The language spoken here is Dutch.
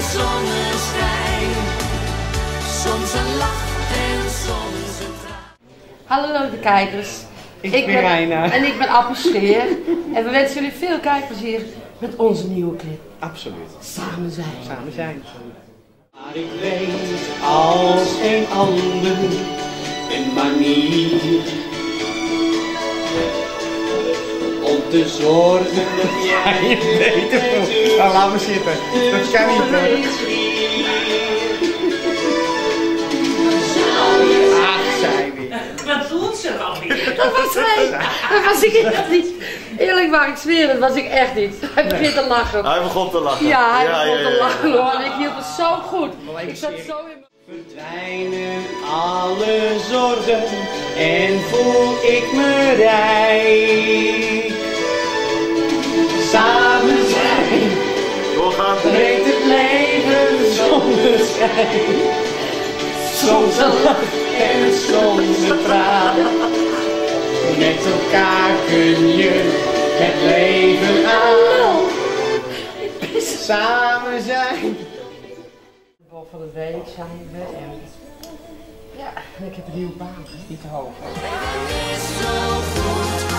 en zonneschijn. Soms een lach en soms een traan. Hallo lieve kijkers. Ik, ik ben Reina. En ik ben Appelsteer. en we wensen jullie veel kijkplezier met onze nieuwe clip. Absoluut. Samen zijn. Samen zijn. Maar ik weet als een ander een manier te zorgen dat jij beter voelt. Nou, laat me zitten. Dat kan niet hoor. Ach, zij weer. Wat doet ze nou weer? Dat was hij. Dat was ik echt niet. Eerlijk waar, ik zweer, dat was ik echt niet. Hij begint te lachen. Hij begon te lachen. Ja, hij ja, begon ja, te ja. lachen hoor. Ik hield het zo goed. Ik zat zo in mijn... Verdwijnen alle zorgen en voel ik me rijk. Soms een lach en soms een traan. Met elkaar kun je het leven aan. Samen zijn. Bal van de week zijn we en... Ja, ik heb een nieuwe baan, dat is niet te hoog. Zo goed